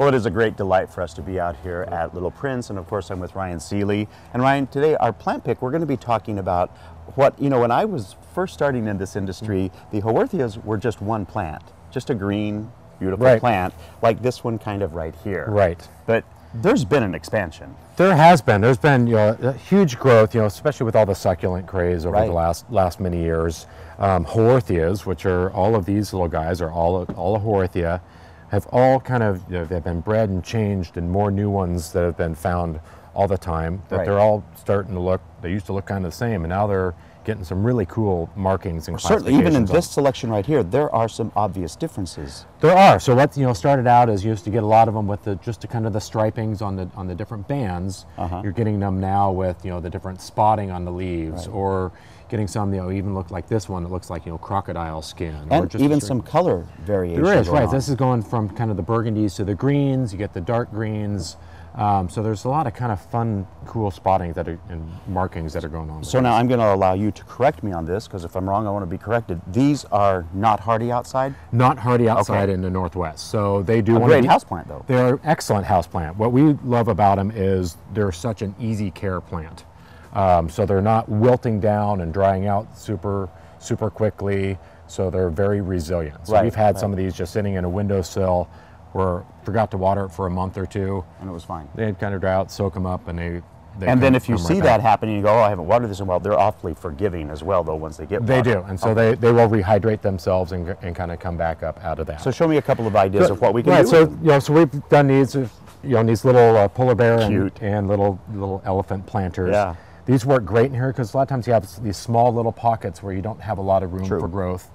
Well, it is a great delight for us to be out here at Little Prince, and of course, I'm with Ryan Seeley. And Ryan, today our plant pick, we're going to be talking about what you know. When I was first starting in this industry, the Haworthias were just one plant, just a green, beautiful Right. plant, like this one kind of right here. Right. But there's been an expansion. There has been. There's been you know a huge growth, you know, especially with all the succulent craze over Right. the last last many years. Um, Haworthias, which are all of these little guys, are all all a Haworthia, have all kind of you know, they've been bred and changed, and more new ones that have been found all the time. That Right. they're all starting to look. They used to look kind of the same, and now they're getting some really cool markings and Certainly, even in this selection right here, there are some obvious differences. There are. So what you know started out as you used to get a lot of them with the just the kind of the stripings on the on the different bands. Uh-huh. You're getting them now with you know the different spotting on the leaves, or getting some you know even look like this one that looks like you know crocodile skin, or And just even some color variation. There is right. on. This is going from kind of the burgundies to the greens. You get the dark greens. Um, so there's a lot of kind of fun, cool spotting that are and markings that are going on. So now I'm going to allow you to correct me on this because if I'm wrong, I want to be corrected. These are not hardy outside. not hardy outside Okay. in the northwest. So they do A great houseplant, though. They're excellent houseplant. What we love about them is they're such an easy care plant. Um, so they're not wilting down and drying out super super quickly. So they're very resilient. So Right, we've had right. some of these just sitting in a windowsill where forgot to water it for a month or two. And it was fine. They'd kind of dry out, soak them up, and they. they And then if you see right that happening, you go, "Oh, I haven't watered this in a while." They're awfully forgiving as well, though. Once they get They water. do, and so they, they will rehydrate themselves and, and kind of come back up out of that. So show me a couple of ideas of what we can right, do. so you know, so we've done these, you know, these little uh, polar bear and, and little little elephant planters. Yeah. These work great in here because a lot of times you have these small little pockets where you don't have a lot of room True. for growth.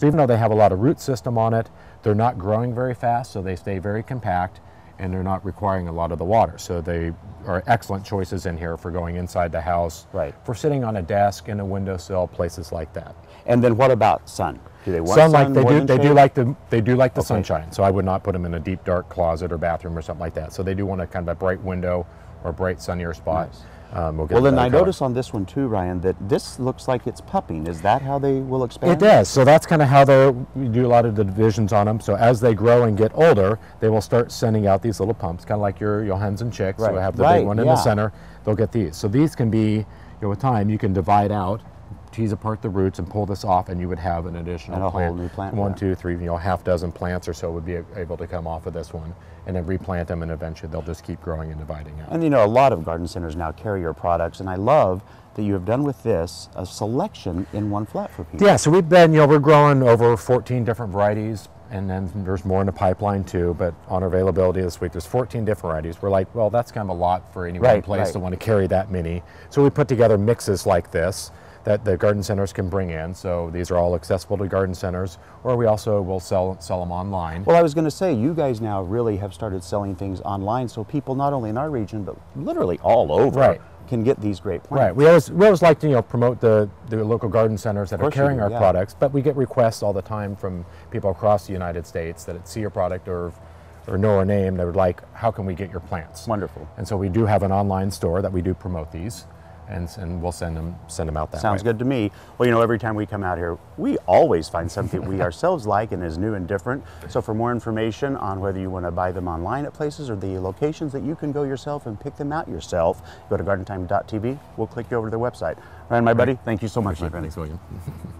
So even though they have a lot of root system on it, they're not growing very fast, so they stay very compact, and they're not requiring a lot of the water. So they are excellent choices in here for going inside the house, Right. For sitting on a desk in a windowsill, places like that. and then what about sun? Do they want Sun, sun? like they do, they do like the they do like the Okay. sunshine. So I would not put them in a deep dark closet or bathroom or something like that. So they do want a kind of a bright window or a bright sunnier spot. Nice. Um, we'll get Well, a then better I color. notice on this one too, Ryan, that this looks like it's pupping. Is that how they will expand? It does. So that's kind of how they do a lot of the divisions on them. So as they grow and get older, they will start sending out these little pups, kind of like your your hens and chicks. Right. So we have the Right, big one in yeah. the center. They'll get these. So these can be, you know, with time you can divide out, tease apart the roots and pull this off, and you would have an additional And a whole plant. new plant, One, yeah. two, three, you know, half dozen plants or so would be able to come off of this one, and then replant them, and eventually they'll just keep growing and dividing out. And you know, a lot of garden centers now carry your products, and I love that you have done with this a selection in one flat for people. Yeah, so we've been, you know, we're growing over 14 different varieties, and then there's more in the pipeline too. But on availability this week, there's 14 different varieties. We're like, well, that's kind of a lot for any one place right. to want to carry that many. So we put together mixes like this that the garden centers can bring in. So these are all accessible to garden centers, or we also will sell sell them online. Well, I was going to say, you guys now really have started selling things online, so people not only in our region but literally all over Right. can get these great plants. Right. We always we always like to you know promote the, the local garden centers that are carrying do, our yeah. products, but we get requests all the time from people across the United States that see your product or or know our name. They would like, how can we get your plants? Wonderful. And so we do have an online store that we do promote these, and and we'll send them send them out that Sounds way. good to me. Well, you know, every time we come out here, we always find something we ourselves like and is new and different. So, for more information on whether you want to buy them online at places or the locations that you can go yourself and pick them out yourself, go to gardentime.tv. We'll click you over to their website. Ryan, my buddy, thank you so much, my friend. Thanks, William.